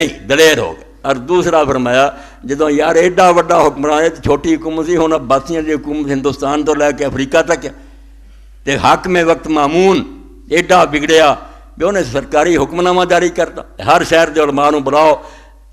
नहीं, दलेर हो गए। और दूसरा फरमाया जो यार एडा वा हुक्मरान छोटी हुकूमत ही हूँ बासियों की हुकूमत हिंदुस्तान तो लैके अफ्रीका तक है तो हक में वक्त मामून एडा बिगड़िया भी उन्हें सरकारी हुक्मनामा जारी करता। हर शहर के अलमारू बुलाओ,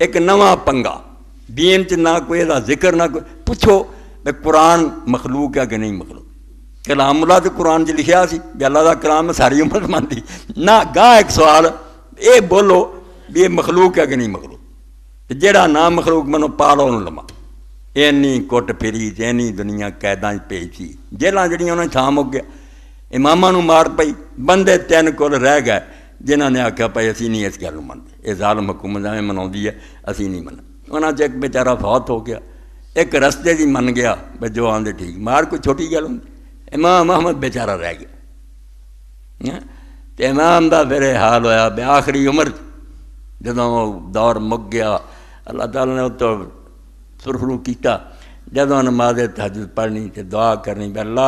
एक नवा पंगा। दीन च ना कोई ज़िक्र, ना कोई। पुछो भी कुरान मखलूक है कि नहीं मखलूक? कलामुला तो कुरान च लिखा सी अल्लाह का कलाम सारी उम्र मानती ना, गाह एक सवाल ये बोलो ਵੀ ਇਹ ਮਖਲੂਕ ਹੈ ਕਿ ਨਹੀਂ ਮਖਲੂਕ ਤੇ ਜਿਹੜਾ ਨਾ ਮਖਲੂਕ ਮਨੂੰ ਪਾਲੋ ਉਹਨੂੰ ਲਮਾ ਇੰਨੀ ਕੁੱਟ ਫਿਰੀ ਤੇ ਇੰਨੀ ਦੁਨੀਆ ਕੈਦਾਂ 'ਚ ਭੇਜੀ ਜੇਲਾਂ ਜਿਹੜੀਆਂ ਉਹਨਾਂ ਥਾਂ ਮੁੱਕ ਗਿਆ ਇਮਾਮਾਂ ਨੂੰ ਮਾਰ ਪਈ ਬੰਦੇ ਤਿੰਨ ਕੋਲ ਰਹਿ ਗਏ ਜਿਨ੍ਹਾਂ ਨੇ ਆਖਿਆ ਭਾਈ ਅਸੀਂ ਨਹੀਂ ਇਸ ਗੱਲ ਨੂੰ ਮੰਨਦੇ ਇਹ ਜ਼ਾਲਮ ਹਕੂਮਤ ਐਵੇਂ ਮਨਾਉਂਦੀ ਹੈ ਅਸੀਂ ਨਹੀਂ ਮੰਨਦੇ ਉਹਨਾਂ 'ਚ ਇੱਕ ਵਿਚਾਰਾ ਫੌਤ ਹੋ ਗਿਆ ਇੱਕ ਰਸਤੇ ਦੀ ਮੰਨ ਗਿਆ ਵੀ ਜੋ ਆਂਦੇ ਠੀਕ ਮਾਰ ਕੋਈ ਛੋਟੀ ਗੱਲ ਹੁੰਦੀ ਇਮਾਮ ਅਹਮਦ ਬੇਚਾਰਾ ਰਹਿ ਗਿਆ ਤੇ ਇਮਾਮ ਦਾ ਫਿਰ ਇਹ ਹਾਲ ਹੋਇਆ ਵੀ ਆਖਰੀ ਉਮਰ ਜਦੋਂ ਦੌਰ ਮੁੱਕ ਗਿਆ ਅੱਲਾਹ ਤਾਲਾ ਨੇ ਉਹ ਤੋਂ ਸੁਰਖਰੂ ਕੀਤਾ ਜਦੋਂ ਨਮਾਜ਼ ਤਹਜਦ ਪੜ੍ਹਨੀ ਤੇ ਦੁਆ ਕਰਨੀ ਵੀ ਅੱਲਾ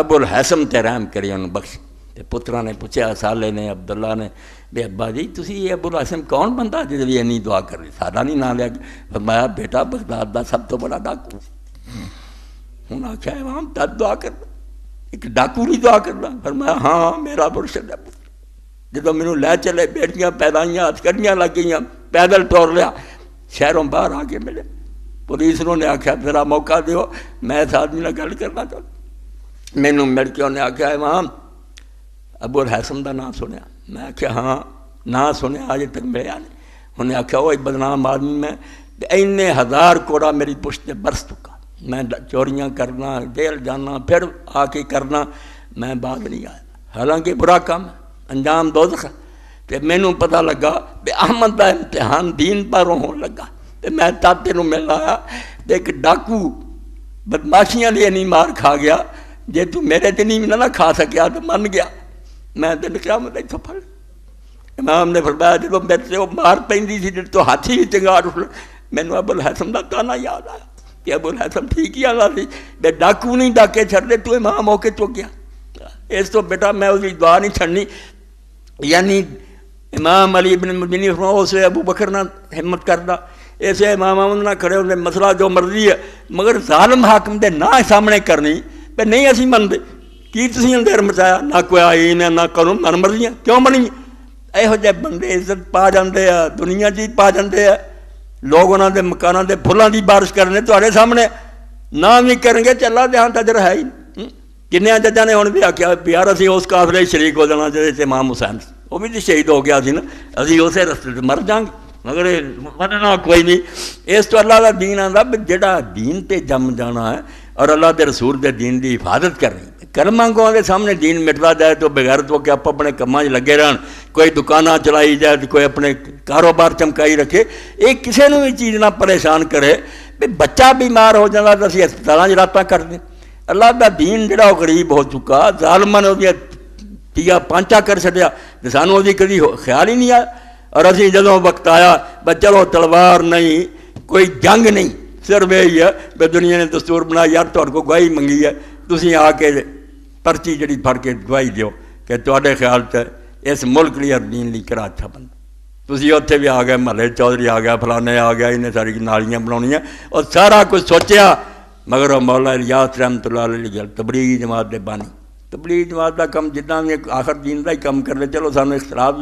ਅਬੁਲ ਹਸਮ ਤੇ ਰਹਿਮ ਕਰੀ ਉਹਨੂੰ ਬਖਸ਼ ਤੇ ਪੁੱਤਰਾਂ ਨੇ ਪੁੱਛਿਆ ਸਾਲੇ ਨੇ ਅਬਦੁੱਲਾ ਨੇ ਵੀ ਅੱਬਾ ਜੀ ਤੁਸੀਂ ਇਹ ਅਬੁਲ ਹਸਮ ਕੌਣ ਬੰਦਾ ਜਿਹਦੇ ਲਈ ਇੰਨੀ ਦੁਆ ਕਰ ਰਹੀ ਸਾਡਾ ਨਹੀਂ ਨਾਂ ਲਿਆ ਫਰਮਾਇਆ ਬੇਟਾ ਬਗਦਾਦ ਦਾ ਸਭ ਤੋਂ ਬੜਾ ਡਾਕੂ ਹੁਣ ਆਖਿਆ ਇਮਾਮ ਤਦ ਦੁਆ ਕਰਦਾ ਇੱਕ ਡਾਕੂ ਨਹੀਂ ਦੁਆ ਕਰਦਾ ਫਰਮਾਇਆ ਹਾਂ ਮੇਰਾ ਮੁਰਸ਼ਦ ਹੈ ਜਦੋਂ ਮੈਨੂੰ ਲੈ ਚਲੇ ਬੇਟੀਆਂ ਪੈਦਾਈਆਂ ਹਥਕੜੀਆਂ ਲੱਗ ਗਈਆਂ ਪੈਦਲ ਟੋਰ ਲਿਆ ਸ਼ਹਿਰੋਂ ਬਾਹਰ ਆ ਕੇ ਮਿਲੇ ਪੁਲਿਸ ਨੂੰ ਨੇ ਆਖਿਆ ਮੇਰਾ ਮੌਕਾ ਦਿਓ ਮੈਂ ਇਸ ਆਦਮੀ ਨਾਲ ਗੱਲ ਕਰਨਾ ਚਾਹੁੰਦਾ ਮੈਨੂੰ ਮਿਲ ਕੇ ਉਹਨੇ ਆਖਿਆ ਇਮਾਮ ਅਬੂਲ ਹਸਨ ਦਾ ਨਾਮ ਸੁਣਿਆ ਮੈਂ ਆਖਿਆ ਹਾਂ ਨਾ ਸੁਣਿਆ ਅਜੇ ਤੱਕ ਮਿਲਿਆ ਨਹੀਂ ਉਹਨੇ ਆਖਿਆ ਉਹ ਬਦਨਾਮ ਆਦਮੀ ਮੈਂ ਇੰਨੇ ਹਜ਼ਾਰ ਕੋੜਾ ਮੇਰੀ ਪੁਸ਼ਤ ਤੇ ਬਰਸ ਚੁੱਕਾ ਮੈਂ ਚੋਰੀਆਂ ਕਰਨਾ ਜੇਲ੍ਹ ਜਾਣਾ ਫਿਰ ਆ ਕੇ ਕਰਨਾ ਮੈਂ ਬਾਅਦ ਨਹੀਂ ਆਇਆ ਹਾਲਾਂਕਿ ਬੁਰਾ ਕੰਮ ਅੰਜਾਮ ਦੋਜ਼ਖ ਤੇ ਮੈਨੂੰ ਪਤਾ ਲੱਗਾ ਵੀ ਅਹਮਦ ਦਾ ਇਮਤਿਹਾਨ ਦੀਨ ਪਰੋਂ ਹੋਣ ਲੱਗਾ ਤੇ ਮੈਂ ਤਾਤੇ ਨੂੰ ਮਿਲ ਆਇਆ ਤੇ ਇੱਕ ਡਾਕੂ ਬਦਮਾਸ਼ੀਆਂ ਲਈ ਨਹੀਂ ਮਾਰ ਖਾ ਗਿਆ ਜੇ ਤੂੰ ਮੇਰੇ ਤੇ ਨਹੀਂ ਨਾ ਖਾ ਸਕਿਆ ਤਾਂ ਮੰਨ ਗਿਆ ਮੈਂ ਤੇ ਕਿਆਮਤ ਇੱਥੋਂ ਫੜ ਇਮਾਮ ਨੇ ਫਰਮਾਇਆ ਜਦੋਂ ਮੇਰੇ ਤੇ ਉਹ ਮਾਰ ਪੈਂਦੀ ਸੀ ਜਦ ਤੋਂ ਹਾਥੀ ਵੀ ਚੰਗਾੜ ਉੱਠ ਮੈਨੂੰ ਅਬੁਲ ਹਸਨ ਦਾ ਤਾਨਾ ਯਾਦ ਆਇਆ ਕਿ ਅਬੁਲ ਹਸਨ ਠੀਕ ਹੀ ਆਲਾ ਸੀ ਤੇ ਡਾਕੂ ਨਹੀਂ ਡਾਕੇ ਛੱਡਦੇ ਤੂੰ ਇਮਾਮ ਹੋ ਕੇ ਚੁੱਕਿਆ ਇਸ ਤੋਂ ਬੇਟਾ ਮੈਂ ਉਹਦੀ ਦੁਆ ਨਹੀਂ ਛੱਡਣੀ ਯਾਨੀ ਇਮਾਮ ਅਲੀ ਬਿਨ ਮਦੀਨੀ ਫਰਮਾ ਉਸੇ ਅਬੂ ਬਕਰ ਨਾਲ ਹਿੰਮਤ ਕਰਦਾ। ਇਸੇ ਇਮਾਮ ਅਮਨ ਨਾਲ ਖੜੇ ਹੁੰਦੇ, ਮਸਲਾ ਜੋ ਮਰਜ਼ੀ ਹੈ, ਮਗਰ ਜ਼ਾਲਮ ਹਾਕਮ ਦੇ ਨਾ ਸਾਹਮਣੇ ਕਰਨੀ ਤੇ ਨਹੀਂ ਅਸੀਂ ਮੰਨਦੇ। ਕੀ ਤੁਸੀਂ ਅੰਦਰ ਮਚਾਇਆ ਨਾ ਕੋਈ ਆਈਨ ਨਾ ਕਾਨੂੰਨ ਮਨ ਮਰਜ਼ੀਆਂ। ਕਿਉਂ ਬਣੀ ਇਹੋ ਜਿਹੇ ਬੰਦੇ ਇੱਜ਼ਤ ਪਾ ਜਾਂਦੇ ਆ, ਦੁਨੀਆ 'ਚ ਪਾ ਜਾਂਦੇ ਆ। ਲੋਕ ਉਹਨਾਂ ਦੇ ਮਕਾਨਾਂ ਦੇ ਫੁੱਲਾਂ ਦੀ ਬਾਰਿਸ਼ ਕਰਨੇ ਤੁਹਾਡੇ ਸਾਹਮਣੇ। ਨਾ ਵੀ ਕਰਨਗੇ ਚੱਲਾ ਦੇ ਹਾਂ ਤਜਰ ਹੈ ਹੀ ਕਿੰਨੇ ਜੱਜਾਂ ਨੇ ਹੁਣ ਵੀ ਆਖਿਆ ਪਿਆਰ ਅਸੀਂ ਉਸ ਕਾਫਲੇ ਸ਼ਰੀਕ ਹੋ ਜਾਣਾ ਜਿਹਦੇ ਤੇ ਇਮਾਮ ਹੁਸੈਨ ਉਹ ਵੀ ਸ਼ਹੀਦ ਹੋ ਗਿਆ ਸੀ ਨਾ ਅਸੀਂ ਉਸੇ ਰਸਤੇ ਤੇ ਮਰ ਜਾਾਂਗੇ ਮਗਰ ਮੰਨਣਾ ਕੋਈ ਨਹੀਂ ਇਸ ਤੋਂ ਅੱਲਾ ਦਾ ਦੀਨ ਆਂਦਾ ਜਿਹੜਾ ਦੀਨ ਤੇ ਜੰਮ ਜਾਣਾ ਹੈ ਔਰ ਅੱਲਾ ਦੇ ਰਸੂਲ ਦੇ ਦੀਨ ਦੀ ਹਿਫਾਜ਼ਤ ਕਰਨੀ ਕਰਮਾਂ ਕੋ ਦੇ ਸਾਹਮਣੇ ਦੀਨ ਮਿਟਦਾ ਜਾਏ ਤਾਂ ਬਗੈਰ ਤੋਂ ਕਿ ਆਪ ਆਪਣੇ ਕੰਮਾਂ 'ਚ ਲੱਗੇ ਰਹਿਣ ਕੋਈ ਦੁਕਾਨਾਂ ਚਲਾਈ ਜਾਏ ਕੋਈ ਆਪਣੇ ਕਾਰੋਬਾਰ ਚਮਕਾਈ ਰੱਖੇ ਇਹ ਕਿਸੇ ਨੂੰ ਵੀ ਚੀਜ਼ ਨਾਲ ਪਰੇਸ਼ਾਨ ਕਰੇ ਵੀ ਬੱਚਾ ਬਿਮਾਰ ਹੋ ਜਾਂਦਾ ਤਾਂ ਅਸੀਂ ਹਸਪਤਾਲਾਂ 'ਚ ਰਾਤਾਂ ਕਰਦੇ ਅੱਲਾ ਦਾ ਦੀਨ ਜਿਹੜਾ ਉਹ ਗਰੀਬ ਹੋ ਚੁੱਕਾ ਜ਼ਾਲਮਾਂ ਨੇ ਉਹਦੀਆਂ ਤੀਆ ਪਾਂਚਾ ਕਰ ਛੱਡਿਆ ਤੇ ਸਾਨੂੰ ਉਹਦੀ ਕਦੀ ਖਿਆਲ ਹੀ ਨਹੀਂ ਆਇਆ ਔਰ ਅਸੀਂ ਜਦੋਂ ਵਕਤ ਆਇਆ ਬਈ ਚਲੋ ਤਲਵਾਰ ਨਹੀਂ ਕੋਈ ਜੰਗ ਨਹੀਂ ਸਿਰਫ ਇਹ ਹੀ ਹੈ ਵੀ ਦੁਨੀਆ ਨੇ ਦਸਤੂਰ ਬਣਾ ਯਾਰ ਤੁਹਾਡੇ ਕੋਲ ਗਵਾਹੀ ਮੰਗੀ ਹੈ ਤੁਸੀਂ ਆ ਕੇ ਪਰਚੀ ਜਿਹੜੀ ਫੜ ਕੇ ਗਵਾਹੀ ਦਿਓ ਕਿ ਤੁਹਾਡੇ ਖਿਆਲ 'ਚ ਇਸ ਮੁਲਕ ਲਈ ਦੀਨ ਲਈ ਕਿਹੜਾ ਅੱਛਾ ਬੰਦਾ ਤੁਸੀਂ ਉੱਥੇ ਵੀ ਆ ਗਏ ਮਹੱਲੇ ਚੌਧਰੀ ਆ ਗਿਆ ਫਲਾਣੇ ਆ ਗਿਆ ਇਹਨੇ ਸਾਰੀ ਨਾਲੀਆਂ ਬਣਾਉਣੀਆਂ ਉਹ ਸਾਰਾ ਕੁਝ ਸੋਚਿਆ ਮਗਰ ਉਹ ਮੌਲਾ ਇਲਿਆਸ ਰਹਿਮਤੁਲਾਹ ਅਲੈਹ ਗੱਲ ਤਬਲੀਗੀ ਜਮਾਤ ਦੇ ਬਾਨੀ ਤਬਲੀਗੀ ਜਮਾਤ ਦਾ ਕੰਮ ਜਿੱਦਾਂ ਵੀ ਆਖਰ ਦੀਨ ਦਾ ਹੀ ਕੰਮ चलो ਚਲੋ ਸਾਨੂੰ ਇਖਤਲਾਫ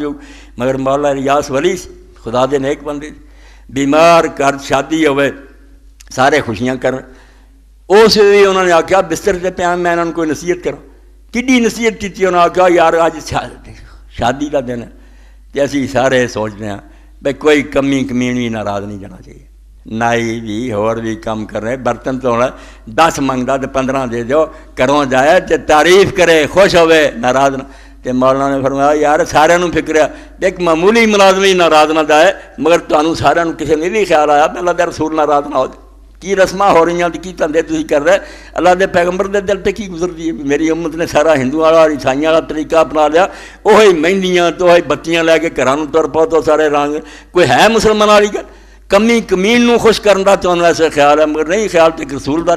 मगर मौला ਮੌਲਾ वली खुदा ਖੁਦਾ ਦੇ ਨੇਕ बीमार कर शादी होवे सारे खुशियाँ कर उस भी उन्होंने आख्या बिस्तर से पिया मैं इन्होंने कोई नसीहत करो कि नसीहत की उन्हें आख्या यार अज शादी का दिन है तो असं सारे सोचते हैं भाई कोई कमी कमीन भी नाराज़ नहीं जाना चाहिए नाई भी, होर भी कम कर रहे बर्तन तो धोना दस मंगता तो पंद्रह दे दो घरों जाए तो तारीफ़ करे, खुश होवे, नाराज़ ना। तो मौलाना ने फरमाया, यार सारे फ़िक्र एक मामूली मुलाजमी नाराज़ ना जाए, मगर तू सारे किसी ने भी ख्याल आया अल्लाह के रसूल नाराज़ ना हो जाए। की रस्म हो रही तो की धंधे तुम कर रहे अल्लाह के पैगंबर के दिल पर की गुजरती है मेरी उम्मत ने सारा हिंदू वाला ईसाइया वाला तरीका अपना लिया। उ मेहंदियाँ तो बत्तियाँ लैके घर तुर पाओ तो सारे रंग। कोई है मुसलमान वाली गल? ਰੰਗ ਕੋਈ ਹੈ ਮੁਸਲਮਾਨ ਵਾਲੀ ਗੱਲ ਕਮੀ ਕਮੀਨ ਨੂੰ ਖੁਸ਼ ਕਰਨ ਦਾ ਤੁਹਾਨੂੰ ਐਸਾ ਖਿਆਲ ਹੈ ਮਗਰ ਨਹੀਂ ਖਿਆਲ ਤੇ ਰਸੂਲ ਦਾ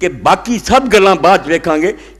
ਕਿ ਬਾਕੀ ਸਭ ਗੱਲਾਂ ਬਾਅਦ ਵੇਖਾਂਗੇ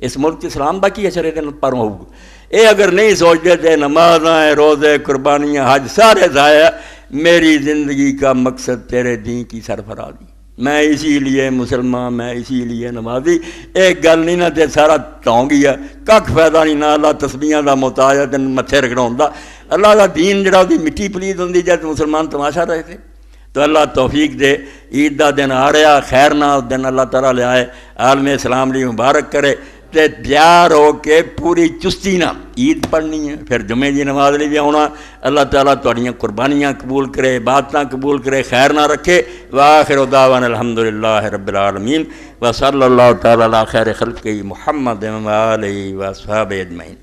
इस मुल्क इस्लाम का की असर ये पर होगा ये अगर नहीं सोचते थे नमाजा रोज़े कुर्बानियाँ हज सारे ज़ाया मेरी ज़िंदगी का मकसद तेरे दी की सरफराजी मैं इसीलिए मुसलमान, मैं इसीलिए नमाजी एक गल नहीं ना सारा ढोंग ही है। कख फ़ायदा नहीं ना, अल्लाह तस्बिया का मोहताज है, तेन मत्थे रगड़ा अल्लाह का दीन जरा मिट्टी पलीत होंगी जब मुसलमान तमाशा रहे थे तो अल्लाह तोफीक दे, ईद का दिन आ रहा, खैर ना उस दिन अल्लाह तला लियाए आलम इस्लाम ली मुबारक करे। तो तैयार हो के पूरी चुस्ती ना। ईद पढ़नी है, फिर जुमे की नमाज़ लिए भी आना अल्लाह ताला थोड़िया कुर्बानियाँ कबूल करे, बात कबूल करे, खैर ना रखे। वाखिर उदावन अलहमदिल्ला रबालमीन व सल्ला तैर खल मुहम्मद व साहब अजमैन